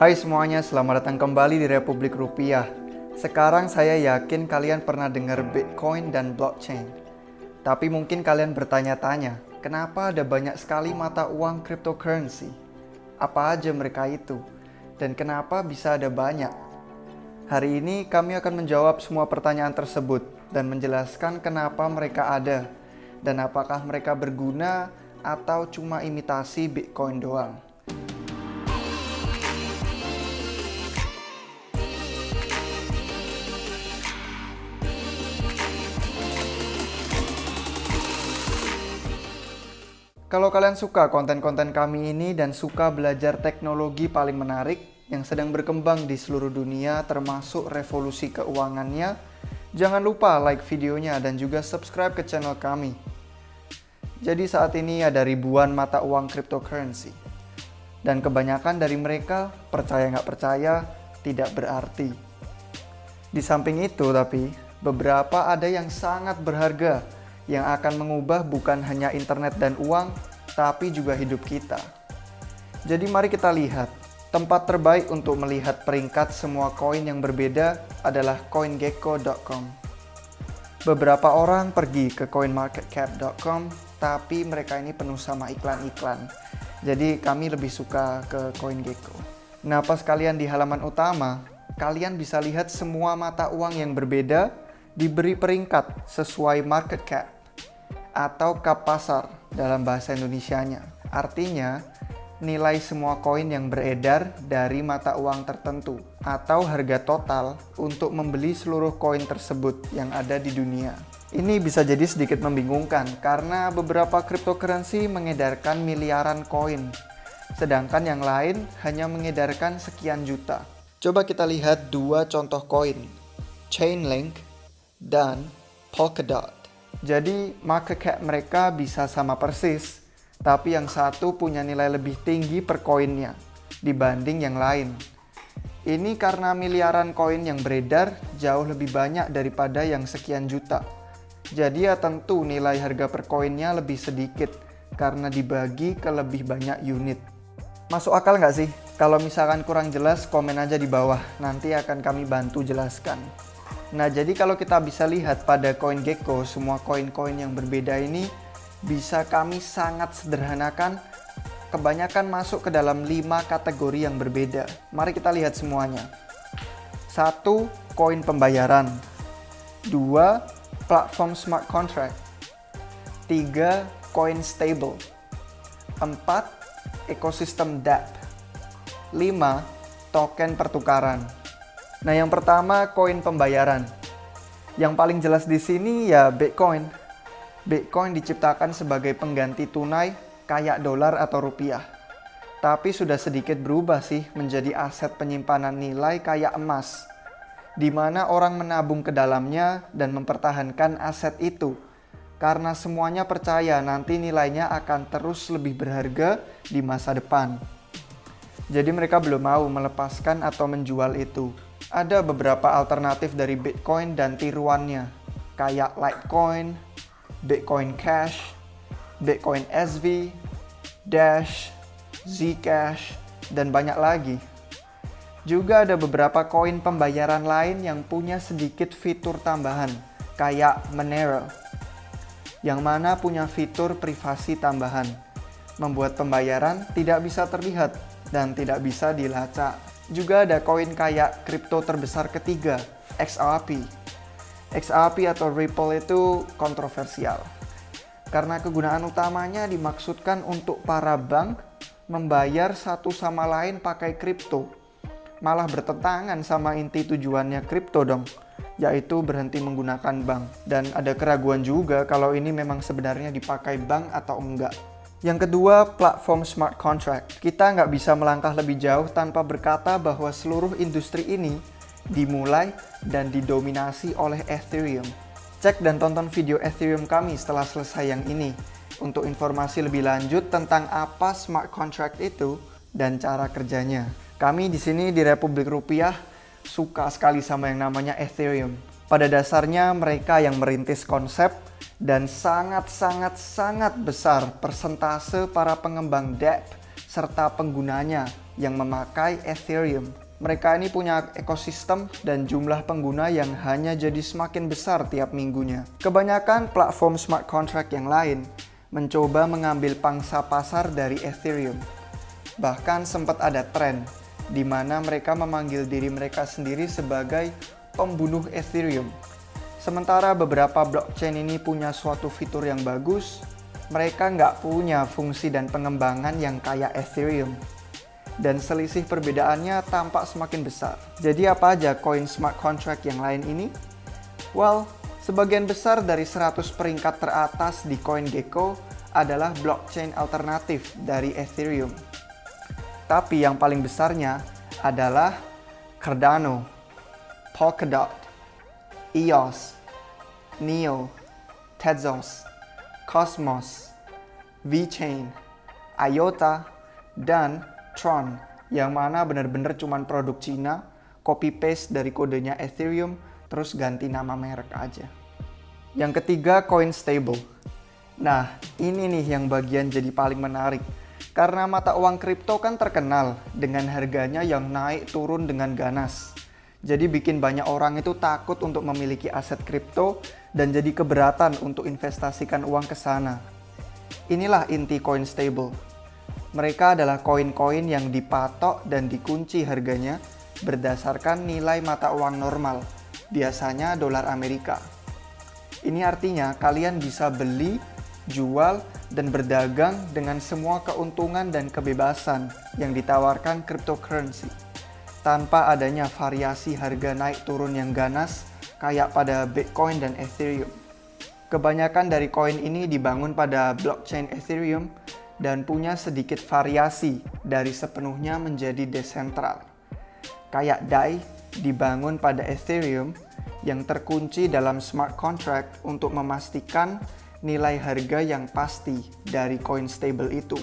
Hai semuanya, selamat datang kembali di Republik Rupiah. Sekarang saya yakin kalian pernah dengar Bitcoin dan blockchain. Tapi mungkin kalian bertanya-tanya, kenapa ada banyak sekali mata uang cryptocurrency? Apa aja mereka itu? Dan kenapa bisa ada banyak? Hari ini kami akan menjawab semua pertanyaan tersebut dan menjelaskan kenapa mereka ada dan apakah mereka berguna atau cuma imitasi Bitcoin doang. Kalau kalian suka konten-konten kami ini dan suka belajar teknologi paling menarik yang sedang berkembang di seluruh dunia termasuk revolusi keuangannya, jangan lupa like videonya dan juga subscribe ke channel kami. Jadi saat ini ada ribuan mata uang cryptocurrency. Dan kebanyakan dari mereka, percaya nggak percaya, tidak berarti. Di samping itu tapi, beberapa ada yang sangat berharga yang akan mengubah bukan hanya internet dan uang, tapi juga hidup kita. Jadi mari kita lihat, tempat terbaik untuk melihat peringkat semua koin yang berbeda adalah coingecko.com. Beberapa orang pergi ke coinmarketcap.com, tapi mereka ini penuh sama iklan-iklan. Jadi kami lebih suka ke CoinGecko. Nah pas kalian di halaman utama, kalian bisa lihat semua mata uang yang berbeda diberi peringkat sesuai market cap atau kap pasar dalam bahasa Indonesianya. Artinya, nilai semua koin yang beredar dari mata uang tertentu atau harga total untuk membeli seluruh koin tersebut yang ada di dunia. Ini bisa jadi sedikit membingungkan karena beberapa cryptocurrency mengedarkan miliaran koin, sedangkan yang lain hanya mengedarkan sekian juta. Coba kita lihat dua contoh koin, Chainlink dan Polkadot. Jadi market cap mereka bisa sama persis, tapi yang satu punya nilai lebih tinggi per koinnya dibanding yang lain. Ini karena miliaran koin yang beredar jauh lebih banyak daripada yang sekian juta. Jadi ya tentu nilai harga per koinnya lebih sedikit karena dibagi ke lebih banyak unit. Masuk akal nggak sih? Kalau misalkan kurang jelas, komen aja di bawah. Nanti akan kami bantu jelaskan. Nah, jadi kalau kita bisa lihat pada CoinGecko, semua koin-koin yang berbeda ini bisa kami sangat sederhanakan kebanyakan masuk ke dalam 5 kategori yang berbeda. Mari kita lihat semuanya. Satu, koin pembayaran. Dua, platform smart contract. Tiga, koin stable. Empat, ekosistem dApp. Lima, token pertukaran. Nah, yang pertama koin pembayaran. Yang paling jelas di sini ya Bitcoin. Bitcoin diciptakan sebagai pengganti tunai kayak dolar atau rupiah. Tapi sudah sedikit berubah sih menjadi aset penyimpanan nilai kayak emas. Di mana orang menabung ke dalamnya dan mempertahankan aset itu. Karena semuanya percaya nanti nilainya akan terus lebih berharga di masa depan. Jadi mereka belum mau melepaskan atau menjual itu. Ada beberapa alternatif dari Bitcoin dan tiruannya, kayak Litecoin, Bitcoin Cash, Bitcoin SV, Dash, Zcash, dan banyak lagi. Juga ada beberapa koin pembayaran lain yang punya sedikit fitur tambahan, kayak Monero, yang mana punya fitur privasi tambahan, membuat pembayaran tidak bisa terlihat dan tidak bisa dilacak. Juga ada koin kayak kripto terbesar ketiga, XRP. XRP atau Ripple itu kontroversial. Karena kegunaan utamanya dimaksudkan untuk para bank membayar satu sama lain pakai kripto. Malah bertentangan sama inti tujuannya kripto dong, yaitu berhenti menggunakan bank. Dan ada keraguan juga kalau ini memang sebenarnya dipakai bank atau enggak. Yang kedua, platform smart contract. Kita nggak bisa melangkah lebih jauh tanpa berkata bahwa seluruh industri ini dimulai dan didominasi oleh Ethereum. Cek dan tonton video Ethereum kami setelah selesai yang ini untuk informasi lebih lanjut tentang apa smart contract itu dan cara kerjanya. Kami di sini di Republik Rupiah suka sekali sama yang namanya Ethereum. Pada dasarnya mereka yang merintis konsep dan sangat-sangat-sangat besar persentase para pengembang DApp serta penggunanya yang memakai Ethereum. Mereka ini punya ekosistem dan jumlah pengguna yang hanya jadi semakin besar tiap minggunya. Kebanyakan platform smart contract yang lain mencoba mengambil pangsa pasar dari Ethereum. Bahkan sempat ada tren di mana mereka memanggil diri mereka sendiri sebagai pembunuh Ethereum. Sementara beberapa blockchain ini punya suatu fitur yang bagus, mereka nggak punya fungsi dan pengembangan yang kayak Ethereum. Dan selisih perbedaannya tampak semakin besar. Jadi apa aja koin smart contract yang lain ini? Well, sebagian besar dari 100 peringkat teratas di CoinGecko adalah blockchain alternatif dari Ethereum. Tapi yang paling besarnya adalah Cardano, Polkadot, EOS, Neo, Tezos, Cosmos, VeChain, IOTA, dan Tron yang mana benar-benar cuman produk Cina, copy paste dari kodenya Ethereum, terus ganti nama merek aja. Yang ketiga, coin stable. Nah, ini nih yang bagian jadi paling menarik. Karena mata uang kripto kan terkenal dengan harganya yang naik turun dengan ganas. Jadi bikin banyak orang itu takut untuk memiliki aset kripto dan jadi keberatan untuk investasikan uang ke sana. Inilah inti coin stable. Mereka adalah koin-koin yang dipatok dan dikunci harganya berdasarkan nilai mata uang normal, biasanya dolar Amerika. Ini artinya kalian bisa beli, jual, dan berdagang dengan semua keuntungan dan kebebasan yang ditawarkan cryptocurrency tanpa adanya variasi harga naik turun yang ganas kayak pada Bitcoin dan Ethereum. Kebanyakan dari koin ini dibangun pada blockchain Ethereum dan punya sedikit variasi dari sepenuhnya menjadi desentral. Kayak DAI dibangun pada Ethereum yang terkunci dalam smart contract untuk memastikan nilai harga yang pasti dari koin stable itu.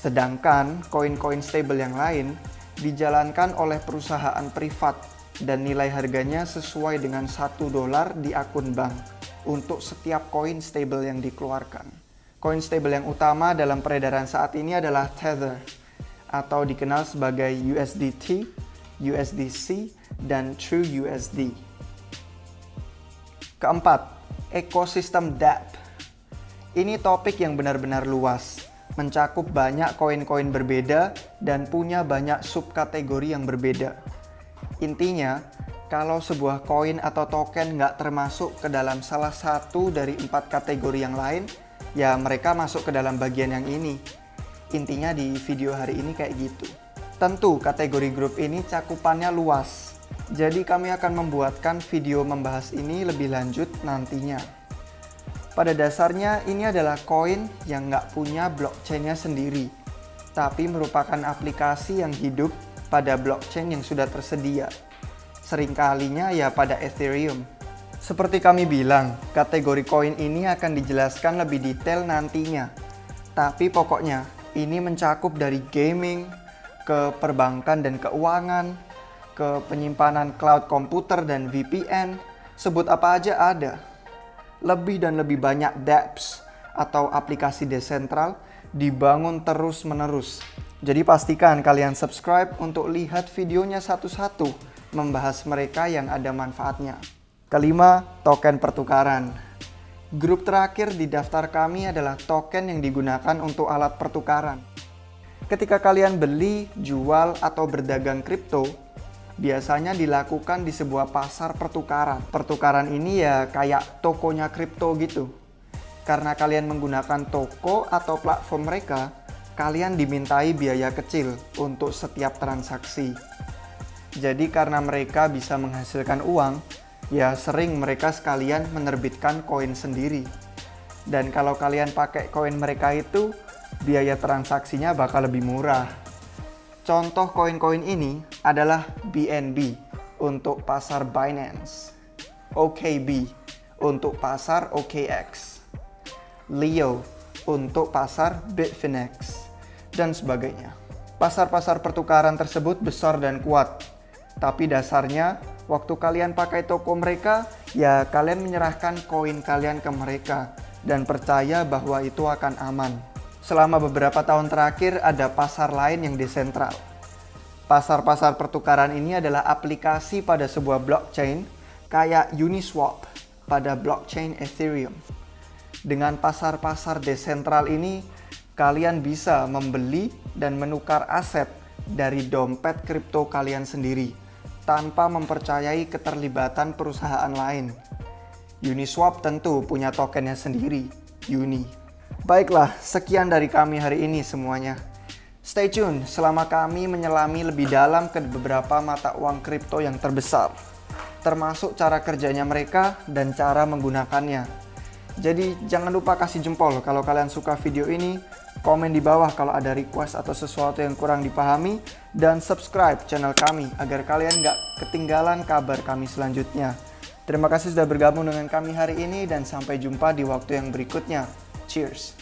Sedangkan koin-koin stable yang lain dijalankan oleh perusahaan privat dan nilai harganya sesuai dengan satu dolar di akun bank untuk setiap koin stable yang dikeluarkan. Koin stable yang utama dalam peredaran saat ini adalah Tether atau dikenal sebagai USDT, USDC, dan True USD. Keempat, ekosistem dApp. Ini topik yang benar-benar luas, mencakup banyak koin-koin berbeda dan punya banyak subkategori yang berbeda. Intinya, kalau sebuah koin atau token nggak termasuk ke dalam salah satu dari empat kategori yang lain, ya mereka masuk ke dalam bagian yang ini. Intinya di video hari ini kayak gitu. Tentu kategori grup ini cakupannya luas, jadi kami akan membuatkan video membahas ini lebih lanjut nantinya. Pada dasarnya ini adalah koin yang nggak punya blockchainnya sendiri, tapi merupakan aplikasi yang hidup pada blockchain yang sudah tersedia. Seringkalinya ya pada Ethereum. Seperti kami bilang, kategori koin ini akan dijelaskan lebih detail nantinya. Tapi pokoknya, ini mencakup dari gaming, ke perbankan dan keuangan, ke penyimpanan cloud komputer dan VPN, sebut apa aja ada. Lebih dan lebih banyak dApps atau aplikasi desentral dibangun terus-menerus jadi pastikan kalian subscribe untuk lihat videonya satu-satu membahas mereka yang ada manfaatnya. Kelima, token pertukaran. Grup terakhir di daftar kami adalah token yang digunakan untuk alat pertukaran. Ketika kalian beli, jual, atau berdagang kripto, biasanya dilakukan di sebuah pasar pertukaran. Pertukaran ini ya kayak tokonya kripto gitu. Karena kalian menggunakan toko atau platform mereka, kalian dimintai biaya kecil untuk setiap transaksi. Jadi karena mereka bisa menghasilkan uang, ya sering mereka sekalian menerbitkan koin sendiri. Dan kalau kalian pakai koin mereka itu, biaya transaksinya bakal lebih murah. Contoh koin-koin ini adalah BNB untuk pasar Binance, OKB untuk pasar OKX, Leo untuk pasar Bitfinex, dan sebagainya. Pasar-pasar pertukaran tersebut besar dan kuat, tapi dasarnya waktu kalian pakai toko mereka, ya kalian menyerahkan koin kalian ke mereka dan percaya bahwa itu akan aman. Selama beberapa tahun terakhir ada pasar lain yang desentral, Pasar-pasar pertukaran ini adalah aplikasi pada sebuah blockchain kayak Uniswap pada blockchain Ethereum. Dengan pasar-pasar desentral ini, kalian bisa membeli dan menukar aset dari dompet kripto kalian sendiri tanpa mempercayai keterlibatan perusahaan lain. Uniswap tentu punya tokennya sendiri, Uni. Baiklah, sekian dari kami hari ini semuanya. Stay tune selama kami menyelami lebih dalam ke beberapa mata uang kripto yang terbesar, termasuk cara kerjanya mereka dan cara menggunakannya. Jadi jangan lupa kasih jempol kalau kalian suka video ini, komen di bawah kalau ada request atau sesuatu yang kurang dipahami, dan subscribe channel kami agar kalian nggak ketinggalan kabar kami selanjutnya. Terima kasih sudah bergabung dengan kami hari ini dan sampai jumpa di waktu yang berikutnya. Cheers!